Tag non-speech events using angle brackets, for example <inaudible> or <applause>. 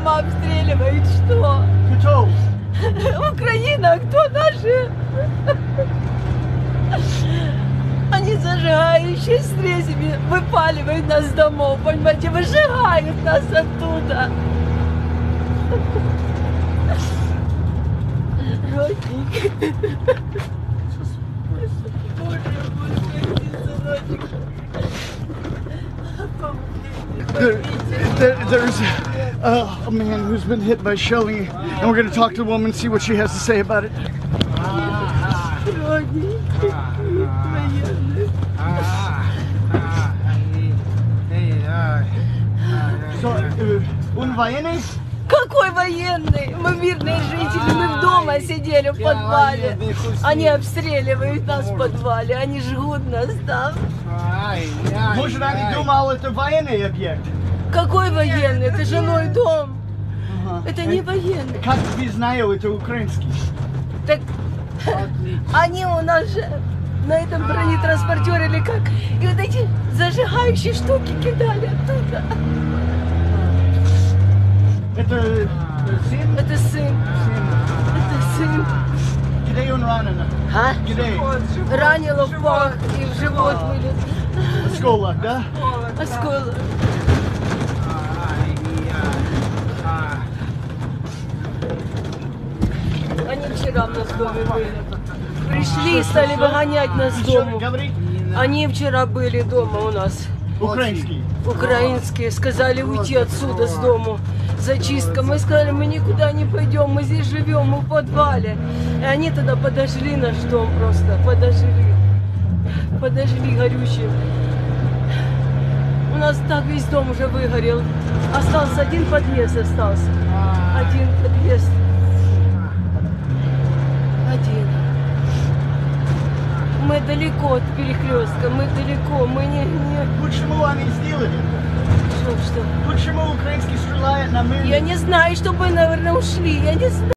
дома обстреливают, что? Кто? <laughs> Украина, кто наши? <laughs> Они зажигающие средствами выпаливают нас домов, понимаете, выжигают нас оттуда. <laughs> Родник. Боже мой, there's uh, a man who's been hit by shelling, and we're going to talk to the woman, see what she has to say about it. Он военный? Какой военный? Мы мирные жители, мы дома сидели в подвале. Они обстреливают нас в подвале, они жгут нас там. Может, они думал, это военный объект? Какой военный? Это жилой дом. Ага. Это не военный. Как вы знаете, это украинский? Так они у нас же на этом бронетранспортере или как? И вот эти зажигающие штуки кидали оттуда. Это э, сын? Это сын. Это сын. Где он ранен? А? Где? Ранило в пах и в живот вылет. Школа, да? Осколок. В нас доме были. Пришли и стали выгонять нас с говори? Они вчера были дома у нас. Украинский. Украинские сказали уйти отсюда с дому. Зачистка. Мы сказали, мы никуда не пойдем, мы здесь живем, мы в подвале. И они тогда подожгли наш дом просто, подожгли. Подожгли горючим. У нас так весь дом уже выгорел. Остался один подъезд остался. Один подъезд. Один. Мы далеко от перекрестка, мы далеко, мы не, не... Почему они сделали? Что, что? Почему украинский стреляет на мирных? Я не знаю, чтобы, наверное, ушли. Я не знаю.